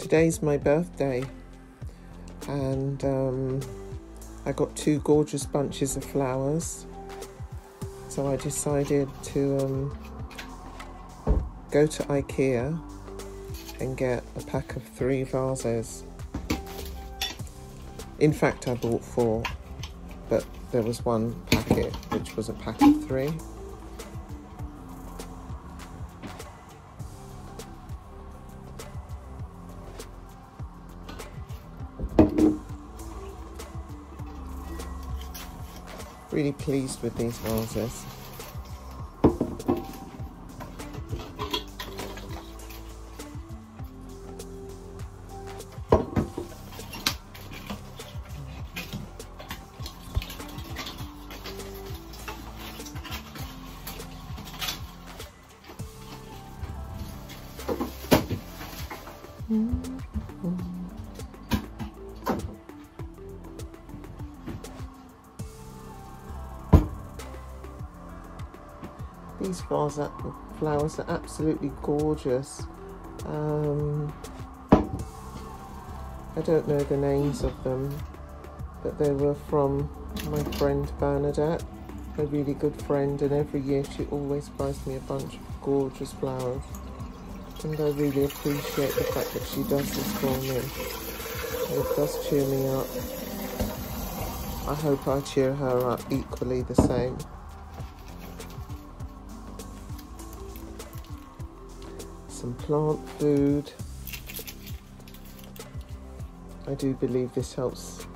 today's my birthday and um, I got two gorgeous bunches of flowers so I decided to um, go to Ikea and get a pack of three vases. In fact, I bought four, but there was one packet which was a pack of three. Really pleased with these vases. These flowers are, flowers are absolutely gorgeous. Um, I don't know the names of them, but they were from my friend Bernadette, a really good friend, and every year she always buys me a bunch of gorgeous flowers. And I really appreciate the fact that she does this for me. It does cheer me up. I hope I cheer her up equally the same. Some plant food. I do believe this helps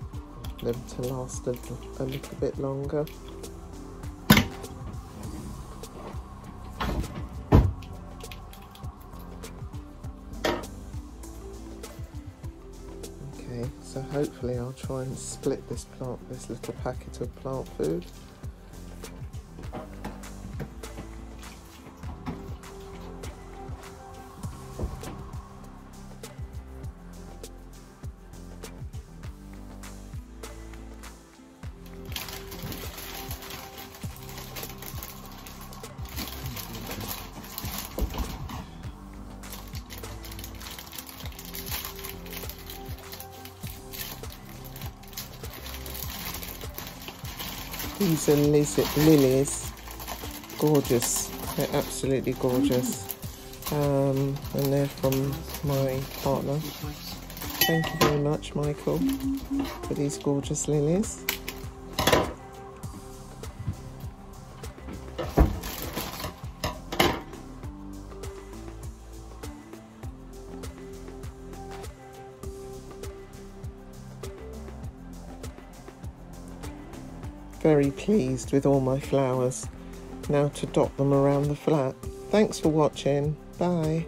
them to last a, a little bit longer. Okay, so hopefully I'll try and split this plant, this little packet of plant food. These are lilies. Gorgeous. They're absolutely gorgeous. Um, and they're from my partner. Thank you very much, Michael, for these gorgeous lilies. Very pleased with all my flowers. Now to dot them around the flat. Thanks for watching. Bye.